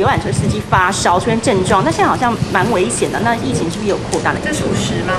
游览车司机发烧出现症状，那现在好像蛮危险的。那疫情是不是有扩大了？这属实吗？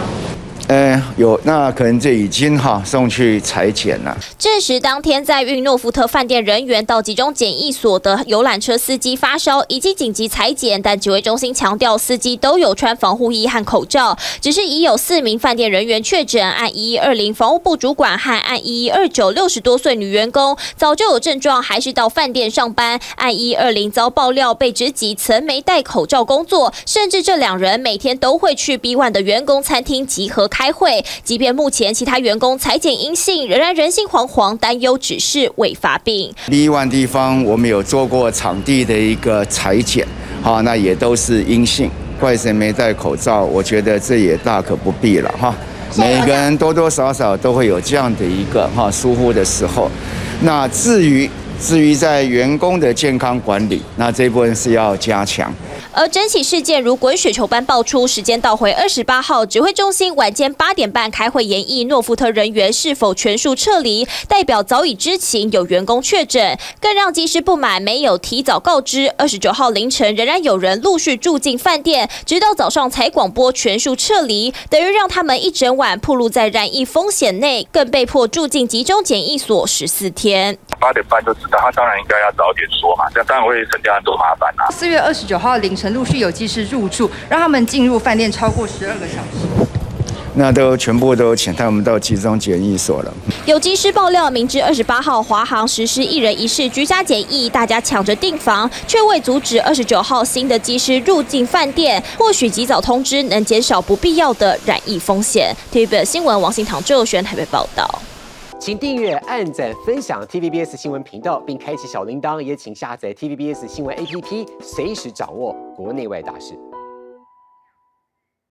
呃，有，那可能这已经哈送去裁剪了。证实当天在运诺福特饭店人员到集中检疫所的游览车司机发烧，已经紧急裁剪，但指挥中心强调司机都有穿防护衣和口罩，只是已有四名饭店人员确诊，按一一二零防务部主管和按一一二九六十多岁女员工早就有症状，还是到饭店上班。按一二零遭爆料被指几曾没戴口罩工作，甚至这两人每天都会去 B One 的员工餐厅集合开。开会，即便目前其他员工裁剪阴性，仍然人心惶惶，担忧只是未发病。B one 地方我们有做过场地的一个裁剪，好，那也都是阴性，怪谁没戴口罩？我觉得这也大可不必了哈。每个人多多少少都会有这样的一个哈疏忽的时候。那至于至于在员工的健康管理，那这部分是要加强。而整起事件如滚雪球般爆出，时间倒回二十八号，指挥中心晚间八点半开会研议诺福特人员是否全数撤离，代表早已知情有员工确诊，更让机师不满没有提早告知。二十九号凌晨仍然有人陆续住进饭店，直到早上才广播全数撤离，等于让他们一整晚暴露在染疫风险内，更被迫住进集中检疫所十四天。八点半就知道，他当然应该要早点说嘛，这样当然会省掉很多麻烦啊。四月二十九号凌晨陆续有机师入住，让他们进入饭店超过十二个小时。那都全部都请他们到集中检疫所了。有机师爆料，明知二十八号华航实施一人一室居家检疫，大家抢着订房，却未阻止二十九号新的机师入境饭店。或许及早通知，能减少不必要的染疫风险。TVB 新闻王新堂、周璇台北报道。请订阅、按赞、分享 TVBS 新闻频道，并开启小铃铛。也请下载 TVBS 新闻 APP，随时掌握国内外大事。